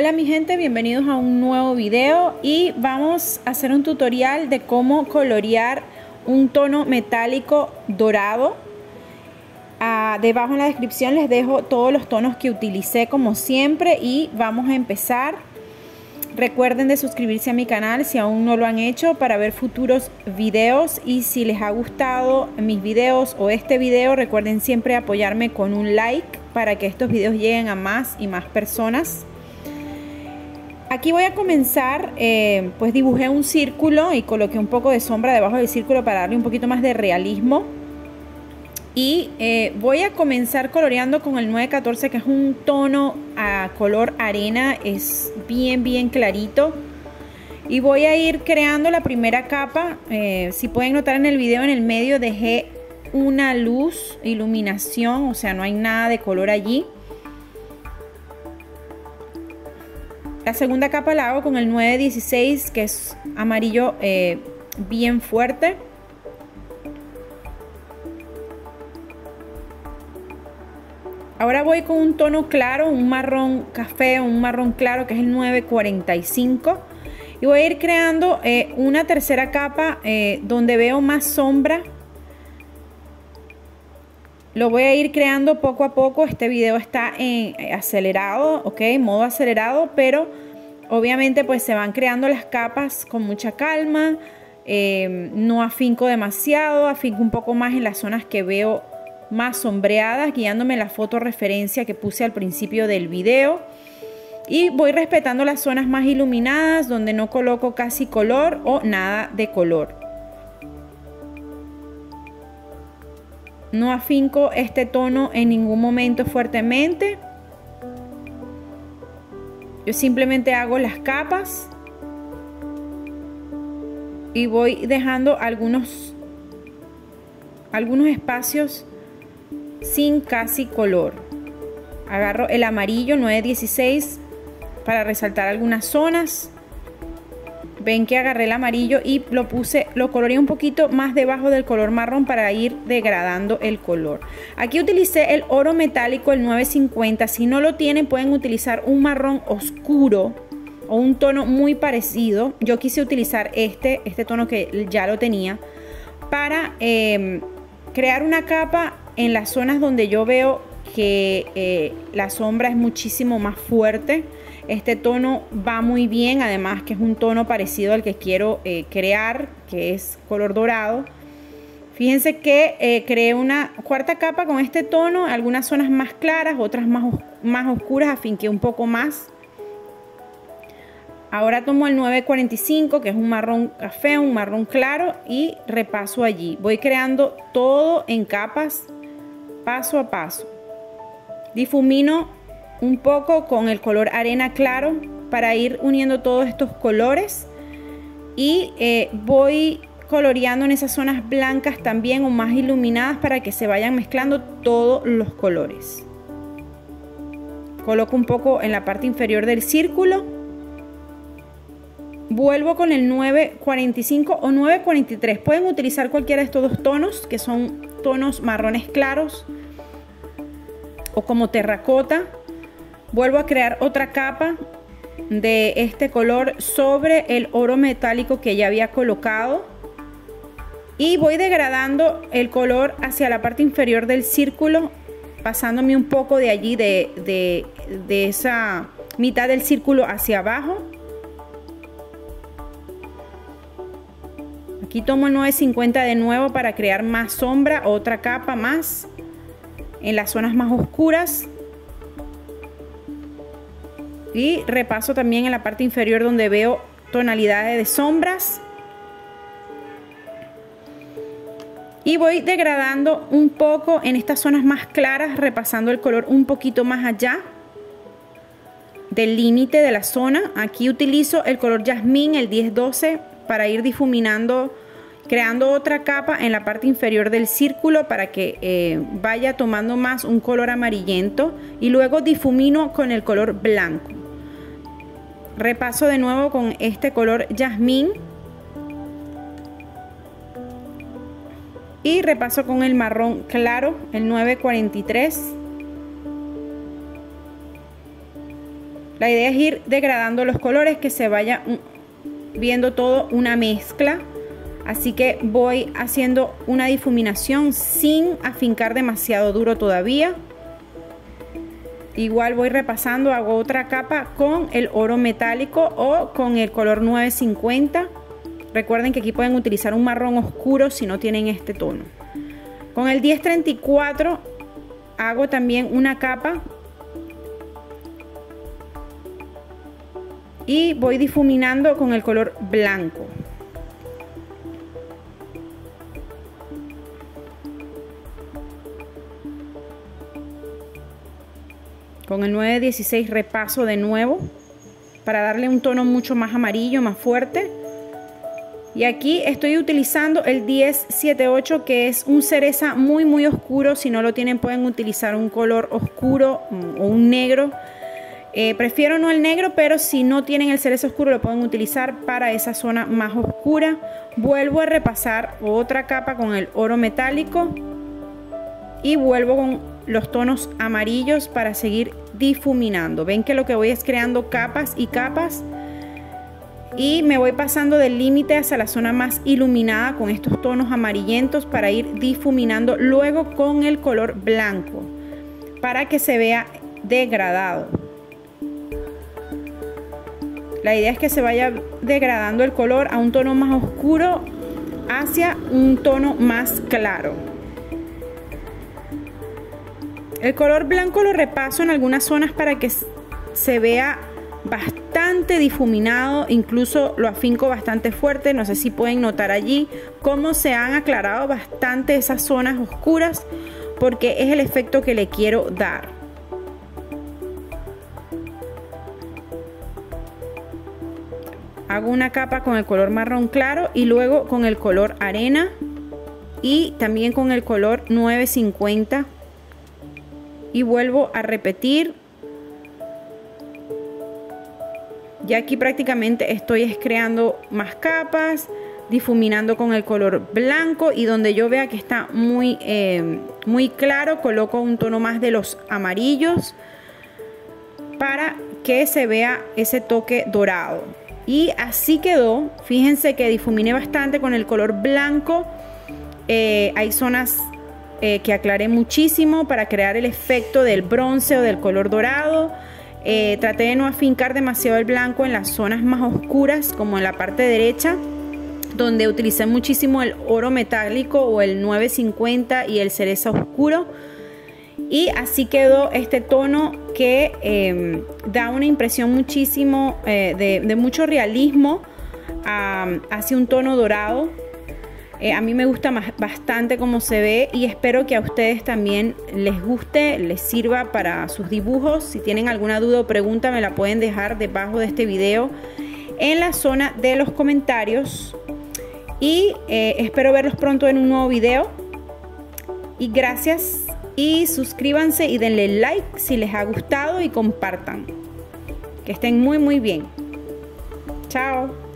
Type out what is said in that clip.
Hola mi gente, bienvenidos a un nuevo video y vamos a hacer un tutorial de cómo colorear un tono metálico dorado. Ah, debajo en la descripción les dejo todos los tonos que utilicé como siempre y vamos a empezar. Recuerden de suscribirse a mi canal si aún no lo han hecho para ver futuros videos y si les ha gustado mis videos o este video recuerden siempre apoyarme con un like para que estos videos lleguen a más y más personas. Aquí voy a comenzar, eh, pues dibujé un círculo y coloqué un poco de sombra debajo del círculo para darle un poquito más de realismo. Y eh, voy a comenzar coloreando con el 914 que es un tono a color arena, es bien bien clarito. Y voy a ir creando la primera capa, eh, si pueden notar en el video en el medio dejé una luz, iluminación, o sea no hay nada de color allí. La segunda capa la hago con el 916 que es amarillo eh, bien fuerte. Ahora voy con un tono claro, un marrón café, un marrón claro que es el 945. Y voy a ir creando eh, una tercera capa eh, donde veo más sombra. Lo voy a ir creando poco a poco. Este video está en acelerado, ok, modo acelerado, pero obviamente pues se van creando las capas con mucha calma. Eh, no afinco demasiado, afinco un poco más en las zonas que veo más sombreadas, guiándome la foto referencia que puse al principio del video. Y voy respetando las zonas más iluminadas donde no coloco casi color o nada de color. No afinco este tono en ningún momento fuertemente. Yo simplemente hago las capas y voy dejando algunos algunos espacios sin casi color. Agarro el amarillo 916 para resaltar algunas zonas. Ven que agarré el amarillo y lo puse, lo coloreé un poquito más debajo del color marrón para ir degradando el color. Aquí utilicé el oro metálico, el 950. Si no lo tienen, pueden utilizar un marrón oscuro o un tono muy parecido. Yo quise utilizar este, este tono que ya lo tenía, para eh, crear una capa en las zonas donde yo veo que eh, la sombra es muchísimo más fuerte. Este tono va muy bien, además que es un tono parecido al que quiero eh, crear, que es color dorado. Fíjense que eh, creé una cuarta capa con este tono, algunas zonas más claras, otras más, más oscuras, afinqué un poco más. Ahora tomo el 945, que es un marrón café, un marrón claro, y repaso allí. Voy creando todo en capas paso a paso. Difumino un poco con el color arena claro para ir uniendo todos estos colores y eh, voy coloreando en esas zonas blancas también o más iluminadas para que se vayan mezclando todos los colores. Coloco un poco en la parte inferior del círculo. Vuelvo con el 945 o 943. Pueden utilizar cualquiera de estos dos tonos que son tonos marrones claros o como terracota. Vuelvo a crear otra capa de este color sobre el oro metálico que ya había colocado. Y voy degradando el color hacia la parte inferior del círculo, pasándome un poco de allí, de, de, esa mitad del círculo hacia abajo. Aquí tomo el 950 de nuevo para crear más sombra, otra capa más en las zonas más oscuras. Y repaso también en la parte inferior donde veo tonalidades de sombras. Y voy degradando un poco en estas zonas más claras, repasando el color un poquito más allá del límite de la zona. Aquí utilizo el color jazmín, el 1012, para ir difuminando creando otra capa en la parte inferior del círculo para que eh, vaya tomando más un color amarillento y luego difumino con el color blanco. Repaso de nuevo con este color jazmín y repaso con el marrón claro, el 943. La idea es ir degradando los colores, que se vaya viendo todo una mezcla. Así que voy haciendo una difuminación sin afincar demasiado duro todavía. Igual voy repasando, hago otra capa con el oro metálico o con el color 950. Recuerden que aquí pueden utilizar un marrón oscuro si no tienen este tono. Con el 1034 hago también una capa y voy difuminando con el color blanco. Con el 916 repaso de nuevo para darle un tono mucho más amarillo, más fuerte. Y aquí estoy utilizando el 1078 que es un cereza muy muy oscuro. Si no lo tienen pueden utilizar un color oscuro o un negro eh, prefiero no el negro, pero si no tienen el cerezo oscuro lo pueden utilizar para esa zona más oscura. Vuelvo a repasar otra capa con el oro metálico y vuelvo con los tonos amarillos para seguir difuminando. Ven que lo que voy es creando capas y capas y me voy pasando del límite hacia la zona más iluminada con estos tonos amarillentos para ir difuminando luego con el color blanco para que se vea degradado. La idea es que se vaya degradando el color a un tono más oscuro hacia un tono más claro. El color blanco lo repaso en algunas zonas para que se vea bastante difuminado, incluso lo afinco bastante fuerte, no sé si pueden notar allí cómo se han aclarado bastante esas zonas oscuras porque es el efecto que le quiero dar. hago una capa con el color marrón claro y luego con el color arena y también con el color 950 y vuelvo a repetir ya aquí prácticamente estoy creando más capas difuminando con el color blanco y donde yo vea que está muy eh, muy claro coloco un tono más de los amarillos para que se vea ese toque dorado y así quedó. Fíjense que difuminé bastante con el color blanco. Eh, hay zonas eh, que aclaré muchísimo para crear el efecto del bronce o del color dorado. Eh, traté de no afincar demasiado el blanco en las zonas más oscuras, como en la parte derecha, donde utilicé muchísimo el oro metálico o el 950 y el cereza oscuro y así quedó este tono que em, da una impresión muchísimo eh, de, mucho realismo hacia un tono dorado. Eh, a mí me gusta bastante cómo se ve y espero que a ustedes también les guste, les sirva para sus dibujos. Si tienen alguna duda o pregunta me la pueden dejar debajo de este video en la zona de los comentarios. Y eh, espero verlos pronto en un nuevo video. Y gracias y suscríbanse y denle like si les ha gustado y compartan. Que estén muy muy bien. Chao.